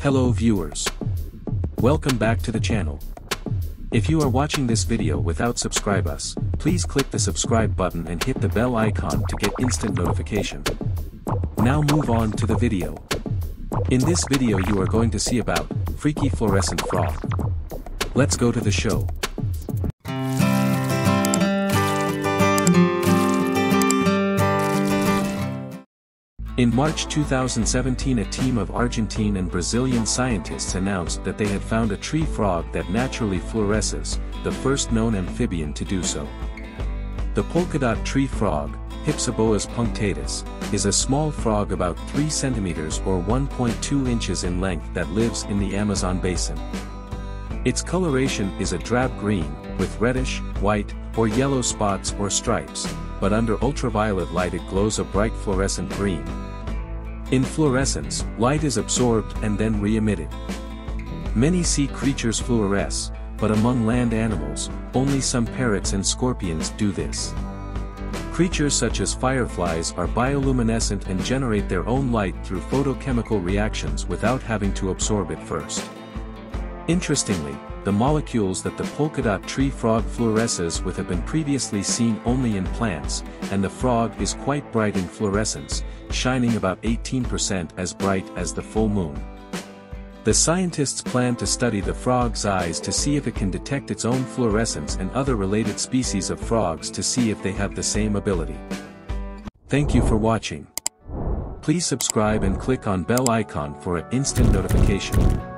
Hello viewers. Welcome back to the channel. If you are watching this video without subscribe us, please click the subscribe button and hit the bell icon to get instant notification. Now move on to the video. In this video you are going to see about, freaky fluorescent frog. Let's go to the show. In March 2017 a team of Argentine and Brazilian scientists announced that they had found a tree frog that naturally fluoresces, the first known amphibian to do so. The polka dot tree frog, Hypsiboas punctatus, is a small frog about 3 centimeters or 1.2 inches in length that lives in the Amazon basin. Its coloration is a drab green, with reddish, white, or yellow spots or stripes, but under ultraviolet light it glows a bright fluorescent green. In fluorescence, light is absorbed and then re-emitted. Many sea creatures fluoresce, but among land animals, only some parrots and scorpions do this. Creatures such as fireflies are bioluminescent and generate their own light through photochemical reactions without having to absorb it first. Interestingly, the molecules that the polka dot tree frog fluoresces with have been previously seen only in plants, and the frog is quite bright in fluorescence, shining about 18% as bright as the full moon. The scientists plan to study the frog's eyes to see if it can detect its own fluorescence and other related species of frogs to see if they have the same ability. Thank you for watching. Please subscribe and click on bell icon for an instant notification.